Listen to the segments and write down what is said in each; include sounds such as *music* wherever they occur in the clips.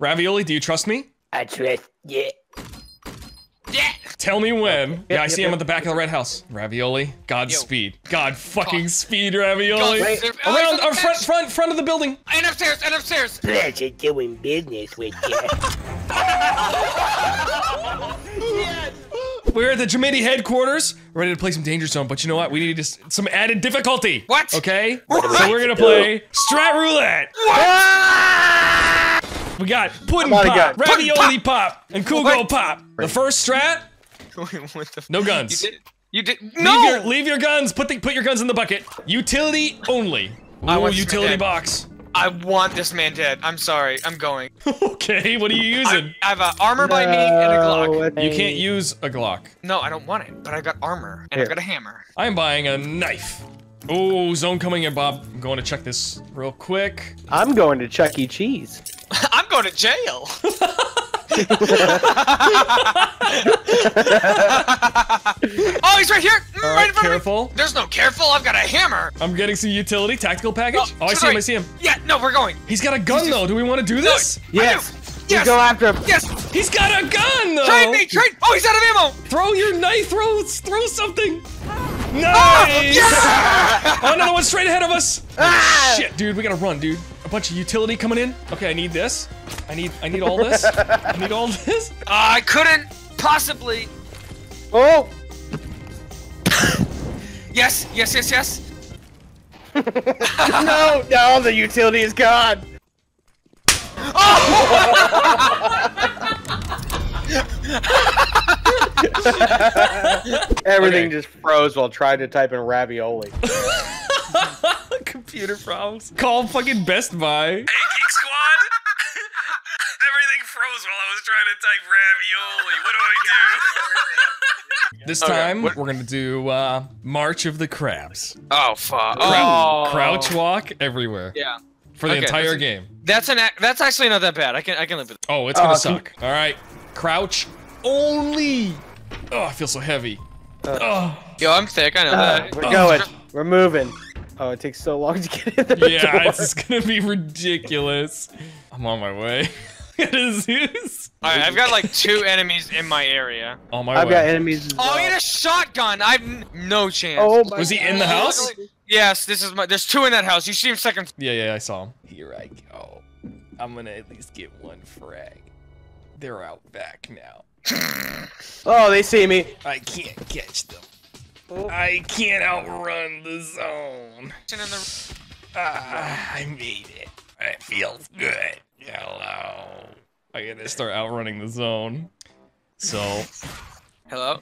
Ravioli, do you trust me? I trust. Yeah. Yeah. Tell me when. yeah, I yep, see yep. him at the back of the red house. Ravioli, Godspeed. God fucking God. speed, Ravioli. Wait. Oh, Around, he's on our front, front, front of the building. And upstairs, and upstairs. Pleasure doing business with you. *laughs* We're at the Jamidi headquarters, ready to play some Danger Zone, but you know what? We need just some added difficulty. What? Okay? What? So we're gonna play Strat Roulette. We got Pudding I'm out of Pop, guns. Ravioli Pop, and Kugo What? Pop. The first strat, Wait, what the? no You guns. did. You did. Leave No. your leave your guns. Put the put your guns in the bucket. Utility only. I want utility box. I want this man dead. I'm sorry. I'm going. *laughs* okay, what are you using? I, I have an armor by me and a Glock. No, you can't use a Glock. No, I don't want it, but I got armor and I've got a hammer. I'm buying a knife. Oh, zone coming in, Bob. I'm going to check this real quick. I'm going to Chuck E. Cheese. I'm going to jail. *laughs* oh, he's right here. Mm, All right right, in front of me. careful. There's no careful. I've got a hammer. I'm getting some utility tactical package. Oh, I see sorry. him. I see him. Yeah, no, we're going. He's got a gun though. Do we want to do this? Yes. Yes. You go after him. Yes. He's got a gun though. Trade me. Trade. Oh, he's out of ammo. Throw your knife. Throw throw something. Nice. yeah! *laughs* Oh, another one straight ahead of us. Ah! Shit, dude, we gotta run, dude. A bunch of utility coming in. Okay, I need this. I need I need all *laughs* this. I need all this. Uh, I couldn't possibly. Oh! Yes. Yes. Yes. Yes. *laughs* no, no, the utility is gone. Oh! *laughs* Everything Okay. just froze while trying to type in ravioli. Computer problems. Call fucking Best Buy. Hey, Geek Squad. *laughs* Everything froze while I was trying to type ravioli. What do I do? *laughs* this time what- we're gonna do uh, March of the Crabs. Oh fuck. Crou- Oh. Crouch walk everywhere Yeah. for the Okay, entire listen. game. That's an. That's actually not that bad. I can. I can live with it. Oh, it's gonna Uh, suck. All right, crouch only. Oh, I feel so heavy. oh, Yo, I'm thick. I know Uh, that. we're Oh. going. We're moving. Oh, it takes so long to get in the *laughs* yeah, door. it's gonna be ridiculous. I'm on my way. *laughs* It is Zeus. All right, I've got like two enemies in my area. On my I've way. got enemies. As Oh, well. he had a shotgun. I've no chance. Oh my Was he in the house? Yes, this is my. There's two in that house. You see him second. Yeah, yeah, I saw him. Here I go. I'm gonna at least get one frag. They're out back now. *laughs* Oh, they see me. I can't catch them. I can't outrun the zone. the. Ah, I made it. It feels good. Hello. I gotta start outrunning the zone. So, Hello.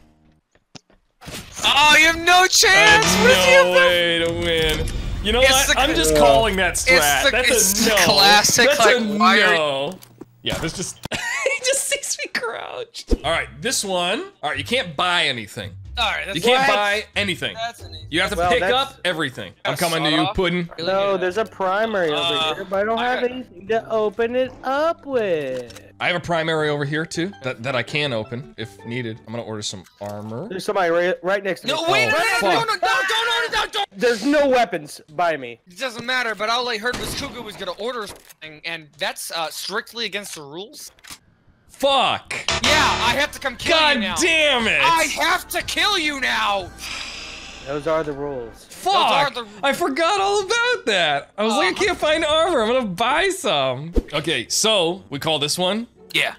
Oh, you have no I chance. have What you no way to win. You know It's what? the- I'm just calling that strat. the- That's it's a the no. classic, That's like, a why no. Yeah, this just *laughs* he just sees me crouched. All right, this one. All right, you can't buy anything. All right, that's You can't What? buy anything. That's an. You have to Well, pick that's- up everything. I'm coming to you, off? Puddin. No, there's a primary over Uh, here, but I don't I have got- anything to open it up with. I have a primary over here too that, that I can open if needed. I'm gonna order some armor. There's somebody right, right next to me. No, wait, Oh, no, no, no, fuck. no, no, no, don't, don't, don't. There's no weapons by me. It doesn't matter, but all I heard was Kugo was gonna order something, and that's uh, strictly against the rules. Fuck! Yeah, I have to come kill God you now. God damn it! I have to kill you now. Those are the rules. Fuck! are the- I forgot all about that. I was like, I Uh, can't find armor. I'm gonna buy some. Okay, so we call this one Yeah.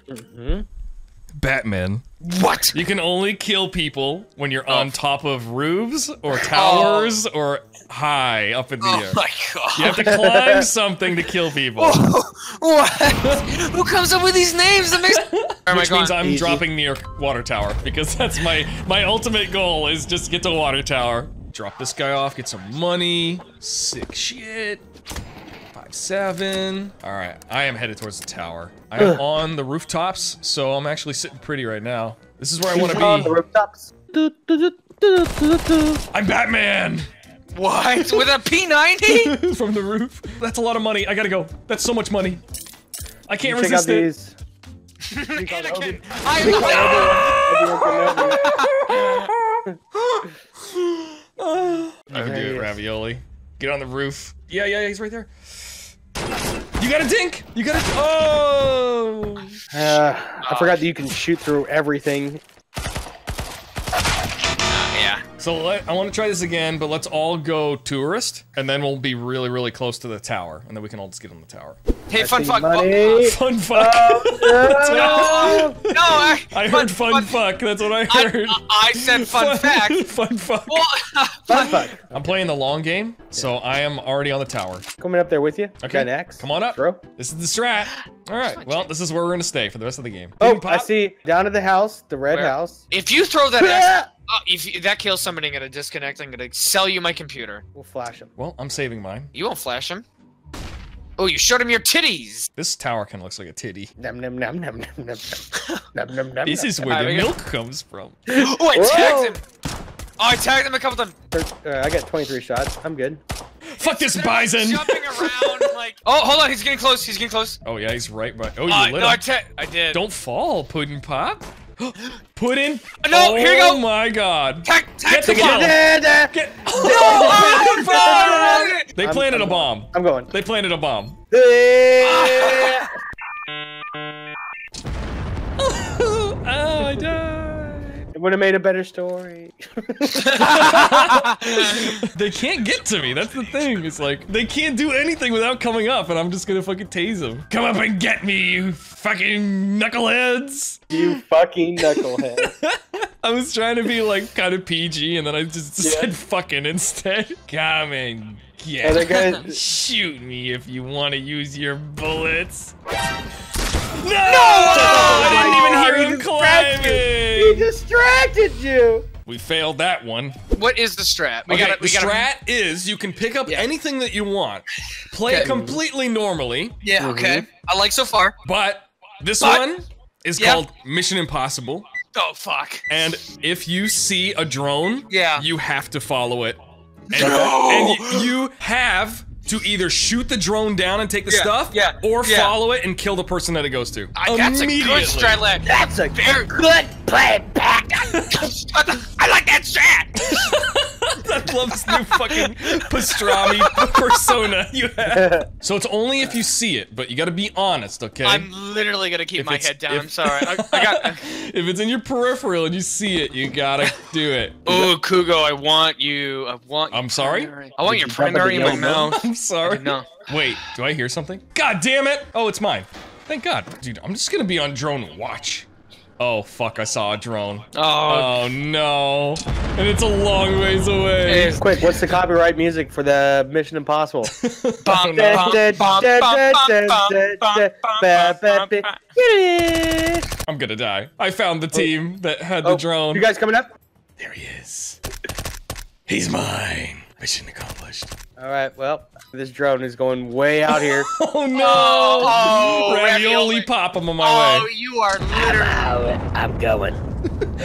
Batman. What? You can only kill people when you're Oh. on top of roofs or towers oh. or high up in the Oh air. my god. You have to climb something to kill people. *laughs* Oh, what? Who comes up with these names? That makes. Where am I Which means? I'm Easy. dropping near water tower because that's my my ultimate goal is just get to water tower. Drop this guy off, get some money. Sick shit. Five seven. All right, I am headed towards the tower. I am on the rooftops, so I'm actually sitting pretty right now. This is where I want He's on the to rooftops. Be. I'm Batman What? *laughs* With a P90? *laughs* from the roof. That's a lot of money. I gotta go. That's so much money. I can't Check out resist it. these. *laughs* Check out Anakin, Obi- I check out am. I would do There he it, is. ravioli. Get on the roof. Yeah, yeah, yeah, he's right there. You got a dink! You got a. Oh! Uh, I forgot that you can shoot through everything yeah. So let, I want to try this again, but let's all go tourist, and then we'll be really, really close to the tower, and then we can all just get on the tower. Hey, I fun fuck. money. *laughs* Fun fuck. Oh, No, *laughs* no, I, I heard fun, fuck. That's what I heard. I, I said fun fact. *laughs* fun fuck. Well, Fun fuck. I'm playing the long game, so I am already on the tower. Coming up there with you. Okay. Got an axe. Come on up. Bro. This is the strat. All right. Well, this is where we're gonna stay for the rest of the game. Oh, I see. Down to the house, the red Where? house. if you throw that, Yeah. axe, uh, if you, that kills somebody, I'm gonna disconnect. I'm gonna sell you my computer. We'll flash him. Well, I'm saving mine. You won't flash him. Oh, you showed him your titties. This tower kind of looks like a titty. Nom nom nom nom nom nom nom *laughs* nom nom. This is where Alright, the we got- milk comes from. *gasps* Oh, I Whoa. tagged him. Oh, I tagged him a couple times. Uh, I got 23 shots. I'm good. Fuck this bison. Jumping *laughs* around like. Oh, hold on. He's getting close. He's getting close. Oh yeah, he's right by. Oh, you Uh, lit no, I, him. ta- I did. Don't fall, pudding pop. *gasps* Pudding. *gasps* No, here you go. Oh my god. Tag, tag Get the the *laughs* ball. ball. Get. Oh, fuck. They I'm- planted a I'm- bomb. I'm going. They planted a bomb. *laughs* Yeah. *laughs* oh, I died. It would have made a better story. they can't get to me. That's the thing. It's like they can't do anything without coming up, and I'm just gonna fucking tase them. Come up and get me, you fucking knuckleheads. You fucking knucklehead. *laughs* I was trying to be like kind of PG, and then I just Yeah. said fucking instead. *laughs* Come and get. And the guy- Shoot me if you want to use your bullets. No! Oh I didn't even hear He him distracted He distracted you. We failed that one. What is the strat? We okay, gotta, we the gotta, strat is you can pick up Yeah. anything that you want, play it Okay. completely normally, Yeah, okay. Mm-hmm. I like so far. but this But- one is Yeah. called Mission Impossible. Oh, fuck. And if you see a drone, Yeah. you have to follow it. And, No! and you have to either shoot the drone down and take the Yeah, stuff, yeah, or yeah. follow it and kill the person that it goes to. I, that's a good Immediately. strat. That's a Very Good play, Pat. *laughs* I like that strat. *laughs* *laughs* I love this new fucking pastrami *laughs* persona you have. *laughs* So it's only if you see it, but you gotta be honest, okay? I'm literally gonna keep If my head down. if- I'm sorry. I, I got. if it's in your peripheral and you see it, you gotta do it. Oh, Kugo, I want you. I want. I'm sorry? primary- I want Did your you jump at primary in my yellow mouth. I'm sorry. No. Wait, do I hear something? God damn it! Oh, it's mine. Thank God. Dude, I'm just gonna be on drone watch. Oh, fuck, I saw a drone. Oh. Oh, no. And it's a long ways away. It's- Quick, what's the copyright music for the Mission Impossible? I'm gonna die. I found the team that had the Oh, drone. You guys coming up? There he is. He's mine. Mission accomplished. All right. Well, this drone is going way out here. *laughs* Oh no! Oh, ravioli, ravioli. pop! I'm on my Oh, way. Oh, you are literally. Oh, I'm going.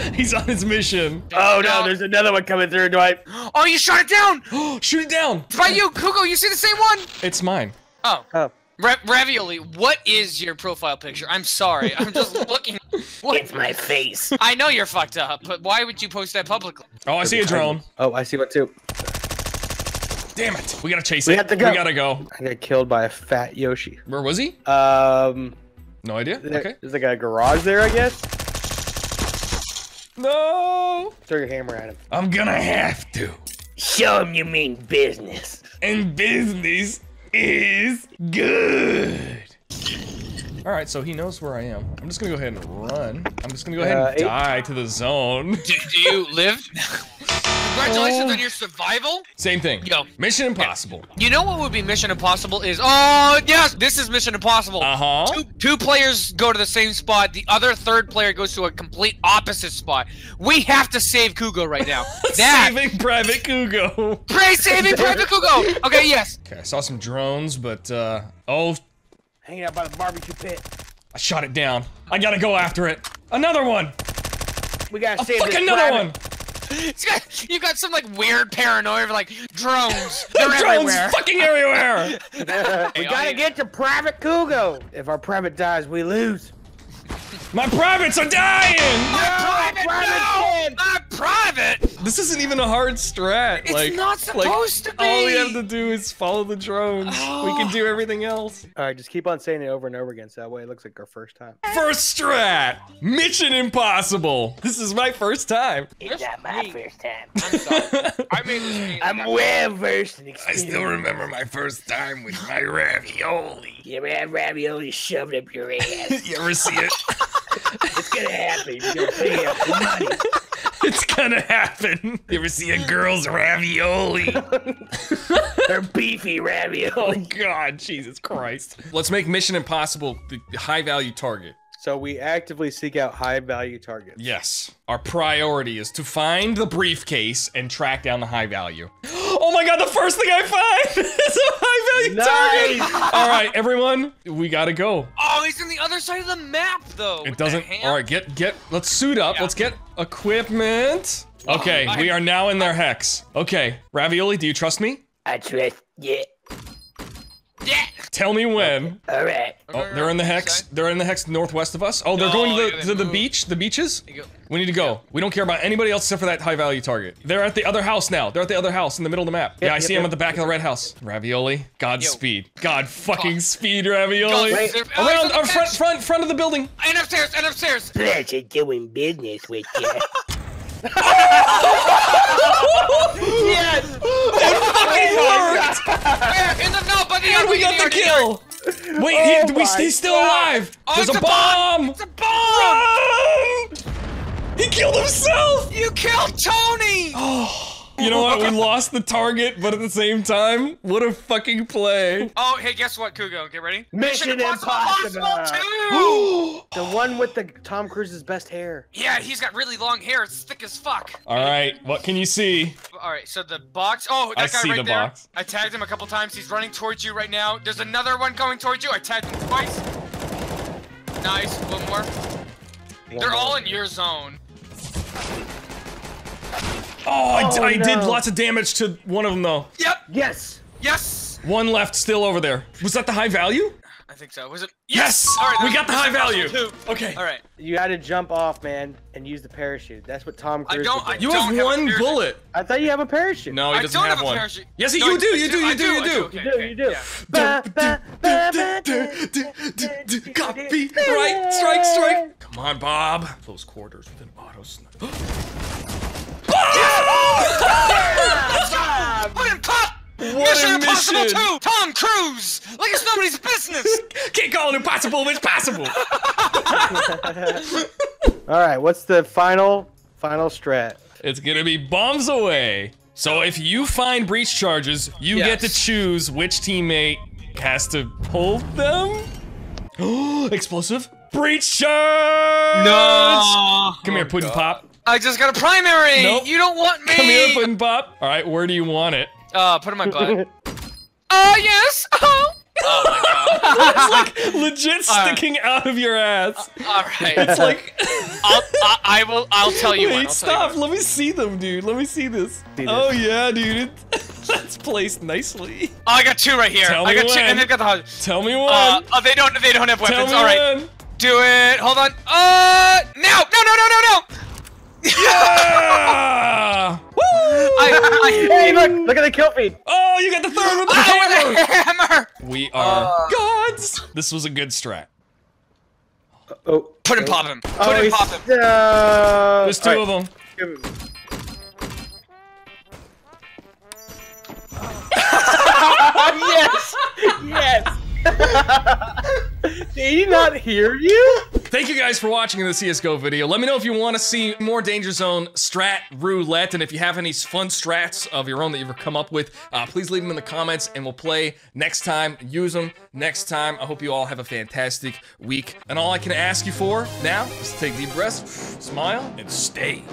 *laughs* He's on his mission. oh no, there's another one coming through, Dwight. *gasps* Oh, you shot it down. *gasps* Shoot it down! It's by you, Kugo. You see the same one? It's mine. Oh. Oh. Ra- Ravioli, what is your profile picture? I'm sorry. I'm just *laughs* looking. What? It's my face. I know you're fucked up, but why would you post that publicly? Oh, I see a drone. Oh, I see one too. Damn it! We gotta chase We it. have to go. We gotta go. I got killed by a fat Yoshi. Where was he? Um, No idea. there- Okay. there's like a garage there, I guess. No. Throw your hammer at him. I'm gonna have to. Show him you mean business. And business is good. All right, so he knows where I am. I'm just gonna go ahead and run. I'm just gonna go ahead Uh, and eight- die to the zone. Do, do you live? *laughs* Congratulations on your survival. Same thing. Yo. Mission Impossible. You know what would be Mission Impossible is oh yes, this is Mission Impossible. Uh huh. Two, two players go to the same spot. The other third player goes to a complete opposite spot. We have to save Kugo right now. *laughs* That Saving Private Kugo. pray saving Private Kugo. Okay, yes. Okay, I saw some drones, but uh oh, Hanging out by the barbecue pit. I shot it down. I gotta go after it. Another one. We gotta Oh, save fuck this another private. one. It's got, you got some like weird paranoia of like drones. *laughs* They're Drones everywhere. fucking everywhere. *laughs* we Hey, gotta get to Private Kugo. If our private dies, we lose. My privates are dying. My private, private no! My private. This isn't even a hard strat. It's like, not like, supposed to be. All we have to do is follow the drones. We can do oh. everything else. All right, just keep on saying it over and over again, so that way it looks like our first time. First strat, Mission Impossible. This is my first time. It's not my first time. I'm sorry. *laughs* I made this game. I'm well versed in experience. I still remember my first time with my ravioli. You ever have ravioli shoved up your ass? *laughs* You ever see it? *laughs* it's gonna happen. You're gonna pay up the money. *laughs* It's gonna happen. You ever see a girl's ravioli? *laughs* They're beefy ravioli. Oh. *laughs* God, Jesus Christ. Let's make Mission Impossible the high value target. So we actively seek out high value targets. Yes. Our priority is to find the briefcase and track down the high value. Oh my god, the first thing I find *laughs* is a high value Nice! target. All right, everyone, we gotta go. Oh, he's on the other side of the map, though. It doesn't. All right, get get. Let's suit up. Yeah. Let's get equipment. Okay, I- we are now in their hex. Okay, Ravioli, do you trust me? I trust you. Yeah. Tell me when. All right. Oh, they're in the hex. They're in the hex northwest of us. Oh, they're No, going to the gotta the move. beach. The beaches. We need to go. We don't care about anybody else except for that high value target. They're at the other house now. They're at the other house in the middle of the map. yeah, I yep, see them yep. at the back of the red house. Ravioli, Godspeed. God fucking God. speed, Ravioli. God, Wait, they're- he's Around, our front, front, front of the building. And upstairs, and upstairs. Pleasure doing business with you. *laughs* *laughs* Yes! Fucking worked. Where? In the no, but the And we got kill. Wait, Oh he, we, he's still God. alive. Oh, There's it's a bomb. It's a bomb. Run! He killed himself. You killed Tony. Oh, *sighs* You know what? We lost the target, but at the same time, what a fucking play. Oh, hey, guess what, Kugo? Get ready. Mission Impossible Impossible. two. *gasps* The one with the Tom Cruise's best hair. yeah, he's got really long hair. It's thick as fuck. All right, what can you see? All right, so the box. Oh, that I guy see right the there. box. I tagged him a couple times. He's running towards you right now. There's another one going towards you. I tagged him twice. Nice. One more. They're all in your zone. Oh, I, Oh, I did lots of damage to one of them though. Yep. Yes! Yes. One left still over there. Was that the high value? I think so. Was it? Yes! All right, we got the high value. Two. Okay. All right. You had to jump off, man, and use the parachute. That's what Tom I Cruise don't- I. You don't have have one parachute. bullet. I thought you have a parachute. No, he doesn't don't have, have a one. parachute. Yes, No, you I- do. I You do. I You do. You do. Okay, You do, you do. ba, da, Copy. Right. Strike. Strike. Come on, Bob. Close quarters with an auto sniper. *gasps* Oh! *laughs* Put! What mission a Impossible mission. 2! Tom Cruise! Like it's nobody's business! *laughs* Can't call it impossible, but it's possible. *laughs* All right, what's the final, final strat? It's gonna be bombs away. So if you find breach charges, you get to choose which teammate has to pull them. *gasps* Explosive breach charge. No! Come here, oh, pudding pop. I just got a primary! Nope. You don't want me! Come here, pudding pop. All right, where do you want it? Uh, put it in my butt. Oh, *laughs* yes! *laughs* Oh! Oh my *laughs* It's like legit All right. sticking out of your ass. god. Alright. It's like. I'll, I, I will, I'll tell you when. Wait, I'll stop. Tell you Let me see them, dude. Let me see this. See Oh yeah, dude. That's placed nicely. Oh, I got two right here. Tell I me got two, when. and they've got the. Tell me when. Uh, oh, they don't, they don't have weapons. Alright. when. Do it. Hold on. Uh, now! No, no, no, no, no! Yeah! Woo! I, I, Hey, look! Look at the kill feed. Oh, you got the third with the hammer! with hammer! We are Uh. gods! This was a good strat. Oh, Put him, pop him. Put oh, him, pop him. Uh, There's two of them. them. *laughs* yes! Yes! *laughs* Did he not hear you? Thank you guys for watching the CSGO video. Let me know if you want to see more Danger Zone strat roulette, and if you have any fun strats of your own that you've come up with, uh, please leave them in the comments, and we'll play next time. Use them next time. I hope you all have a fantastic week. And all I can ask you for now is take deep breaths, smile, and stay.